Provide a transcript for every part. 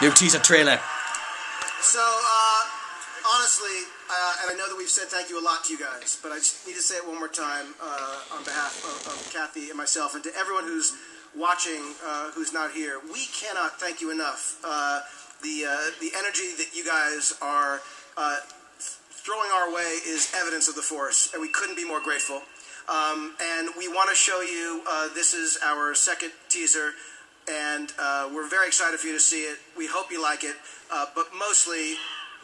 New teaser trailer. So, uh, honestly, uh, and I know that we've said thank you a lot to you guys, but I just need to say it one more time uh, on behalf of, of Kathy and myself and to everyone who's watching uh, who's not here. We cannot thank you enough. Uh, the, uh, the energy that you guys are throwing our way is evidence of the force, and we couldn't be more grateful. Um, and we want to show you this is our second teaser, and uh, we're very excited for you to see it. We hope you like it, uh, but mostly,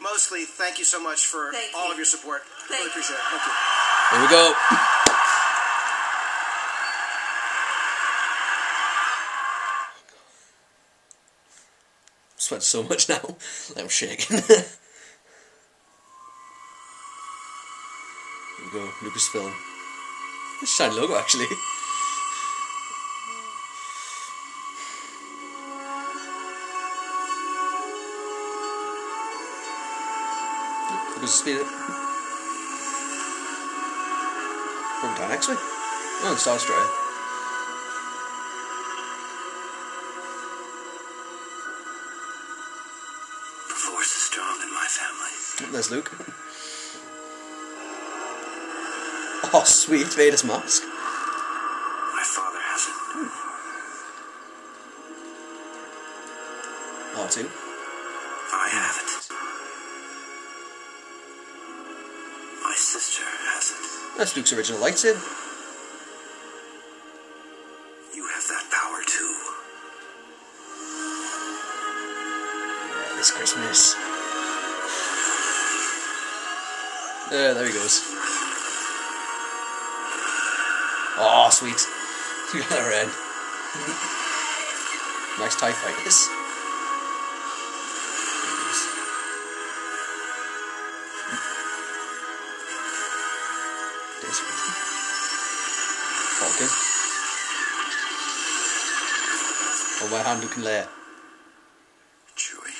mostly, thank you so much for Thank all you. of your support. Thank really appreciate it. Thank you. Here we go. Sweat so much now. I'm shaking. Here we go. Lucasfilm. It's a shiny logo actually. Lucas speed it. From down actually. Oh, and Star Destroyer. The force is strong in my family. There's Luke. Oh, sweet Vader's mask. My father has it. R2. I have it. That's Luke's original lightsaber. You have that power too. Yeah, this Christmas. There, there he goes. Oh, sweet. You got a red. Nice TIE fighters. There's Falcon. Oh, my hand looking layer. Chewie.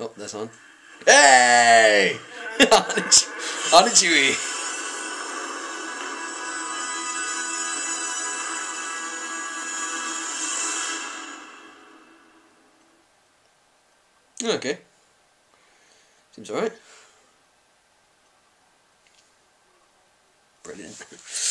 Oh, that's on. Hey! On it, Chewie. Okay. Seems alright. Brilliant.